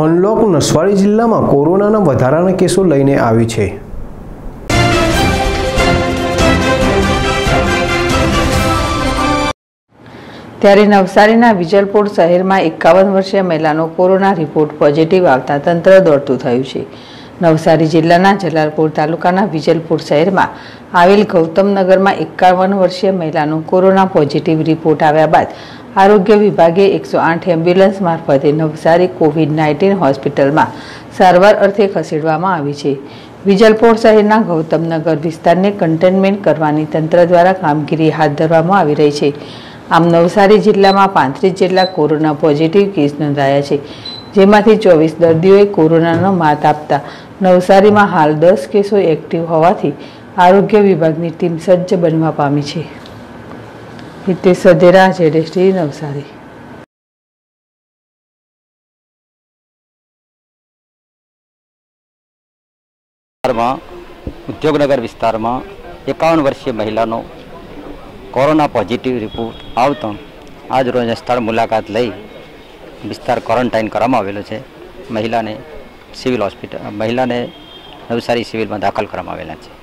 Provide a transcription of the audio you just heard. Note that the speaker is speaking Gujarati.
અનલોક નસવાડી જિલ્લામાં કોરોનાના વધારાના કેસો લઈને આવી છે. ત્યારે નવસારીના વિજલપુર શહેરમાં એકાવન વર્ષીય મહિલાનો કોરોના રિપોર્ટ પોઝિટિવ આવતા તંત્ર દોડતું થયું છે. નવસારી જિલ્લાના જલાલપુર તાલુકાના વિજલપુર શહેરમાં આવેલ ગૌતમનગરમાં એકાવન વર્ષીય મહિલાનો કોરોના પોઝિટિવ રિપોર્ટ આવ્યા બાદ આરોગ્ય વિભાગે એકસો આઠ એમ્બ્યુલન્સ મારફતે નવસારી કોવિડ નાઇન્ટીન હોસ્પિટલમાં સારવાર અર્થે ખસેડવામાં આવી છે. વિજલપોર શહેરના ગૌતમનગર વિસ્તારને કન્ટેનમેન્ટ કરવાની તંત્ર દ્વારા કામગીરી હાથ ધરવામાં આવી રહી છે. આમ નવસારી જિલ્લામાં પાંત્રીસ જેટલા કોરોના પોઝિટિવ કેસ નોંધાયા છે, જેમાંથી ચોવીસ દર્દીઓએ કોરોનાનો માત આપતા નવસારીમાં હાલ દસ કેસો એક્ટિવ હોવાથી આરોગ્ય વિભાગની ટીમ સજ્જ બનવા પામી છે. હિતેશ સધેરા જેડેશ્રી નવસારી. ઉદ્યોગનગર વિસ્તારમાં એકાવન વર્ષીય મહિલાનો કોરોના પોઝિટિવ રિપોર્ટ આવતા આજ રોજ સ્થળ મુલાકાત લઈ વિસ્તાર ક્વોરન્ટાઇન કરવામાં આવેલો છે. મહિલાને સિવિલ હોસ્પિટલ મહિલાને નવસારી સિવિલમાં દાખલ કરવામાં આવેલા છે.